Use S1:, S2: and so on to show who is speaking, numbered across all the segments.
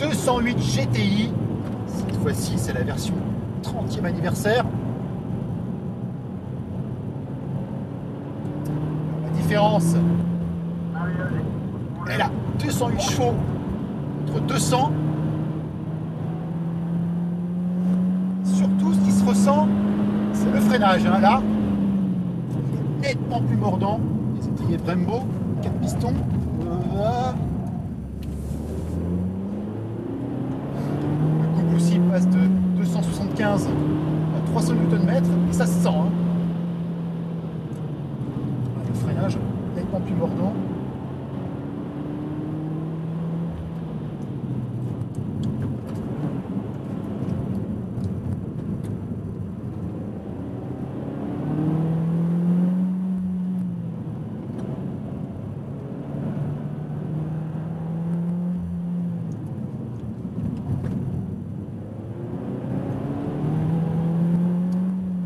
S1: 208 GTI. Cette fois-ci, c'est la version 30e anniversaire. La différence, elle a 208 chevaux contre 200. Surtout, ce qui se ressent, c'est le freinage. hein, là, il est nettement plus mordant. Les étriers Brembo, 4 pistons. Voilà. Le couple aussi passe de 275 à 300 Nm et ça se sent. hein. Le freinage nettement plus mordant.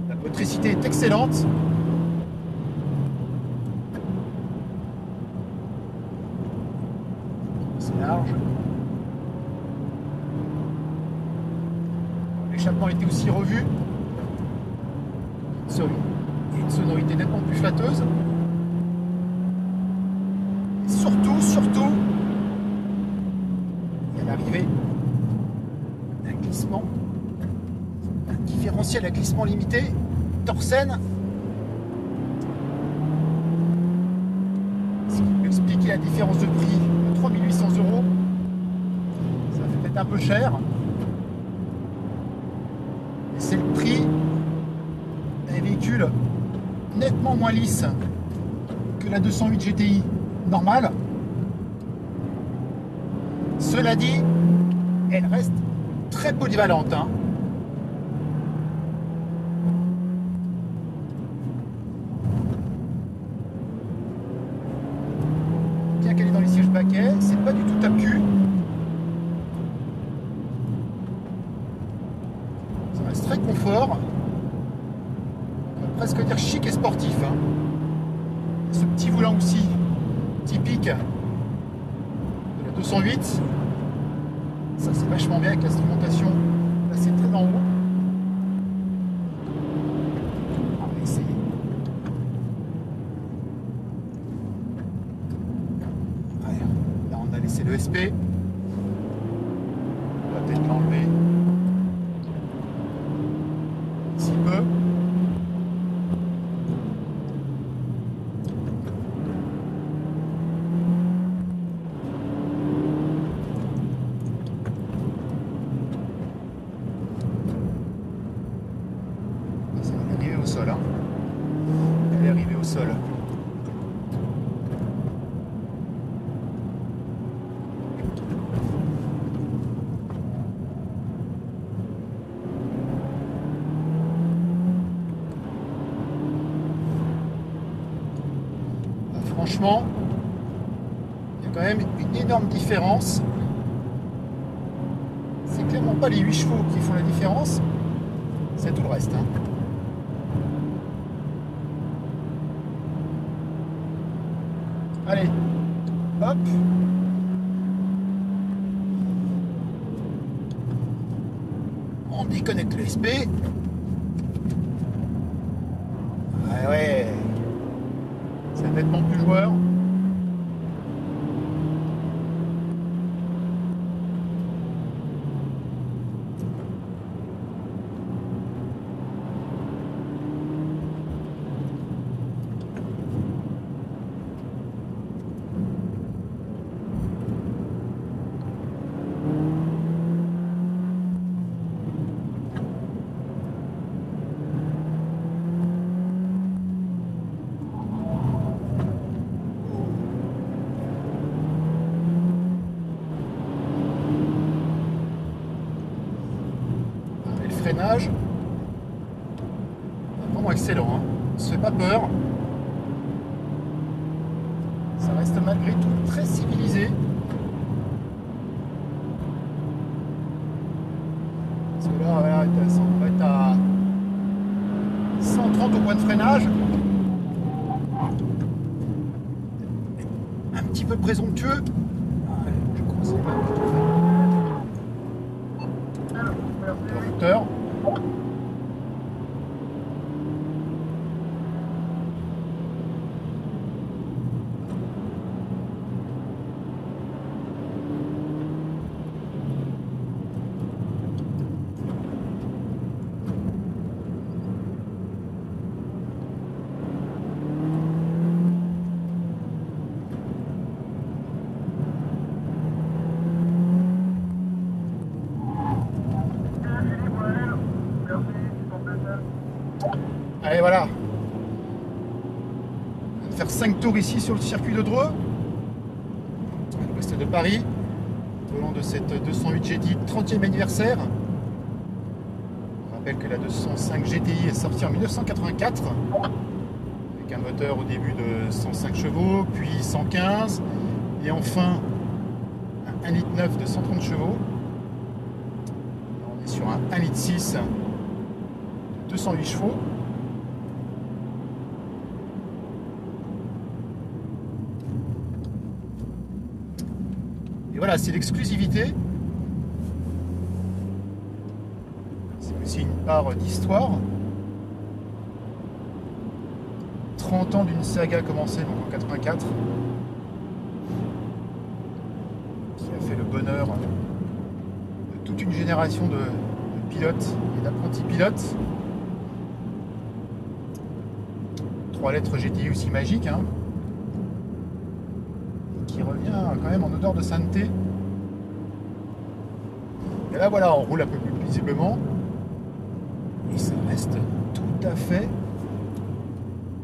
S1: La motricité est excellente. C'est large. L'échappement été aussi revu. Sur une sonorité nettement plus flatteuse. Et surtout, surtout, il y a l'arrivée d'un glissement un différentiel à glissement limité, Torsen. Ce qui expliquer la différence de prix de 3800 euros. Ça fait peut-être un peu cher. C'est le prix d'un véhicule nettement moins lisse que la 208 GTI normale. Cela dit, elle reste très polyvalente. hein. bien qu'elle est dans les sièges baquets, c'est pas du tout tape-cul. Ça reste très confort. On va presque dire chic et sportif. hein. Ce petit volant aussi, typique de la 208. Ça c'est vachement bien avec l'instrumentation placée très en haut. On va essayer. Ouais, Là, on a laissé le SP. On va peut-être l'enlever. Si peu. Ça, Elle est arrivée au sol. hein. Elle est arrivée au sol. Ah, Franchement, il y a quand même une énorme différence. C'est clairement pas les 8 chevaux qui font la différence, c'est tout le reste. hein. Allez, hop. On déconnecte le SP. Ouais, ouais. C'est nettement plus joueur. Et le freinage, vraiment excellent. Hein. On se fait pas peur. Ça reste malgré tout très civilisé. Parce que là, on va être à 130 au point de freinage. Un petit peu présomptueux. Ah, je tout. Allez, voilà. On va faire 5 tours ici sur le circuit de Dreux, à l'ouest de Paris, au long de cette 208 GTI 30e anniversaire. On rappelle que la 205 GTI est sortie en 1984, avec un moteur au début de 105 chevaux, puis 115, et enfin un 1,9 litre de 130 chevaux. On est sur un 1,6 litre de 208 chevaux. Et voilà, c'est l'exclusivité. C'est aussi une part d'histoire. 30 ans d'une saga commencée en 84. Qui a fait le bonheur de toute une génération de, de pilotes et d'apprentis pilotes. Trois lettres GTI aussi magiques. Hein qui revient quand même en odeur de sainteté. Et là voilà, on roule un peu plus visiblement. Et ça reste tout à fait,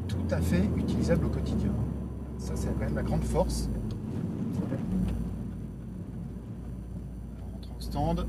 S1: tout à fait utilisable au quotidien. Ça c'est quand même la grande force. On rentre au stand.